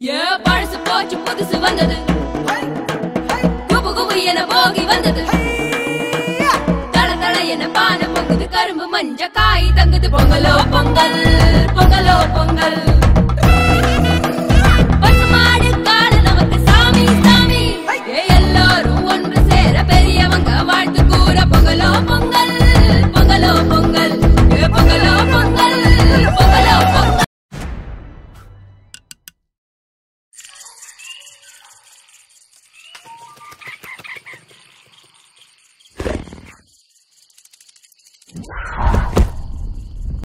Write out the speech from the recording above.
ஏ பழசு போச்சு புதுசு வந்தது. குபு குபு என போகி வந்தது. தள தள என பானம் பொங்குது கரும்பு மஞ்ச காய் தங்குது. பொங்கலோ பொங்கல் பொங்கலோ.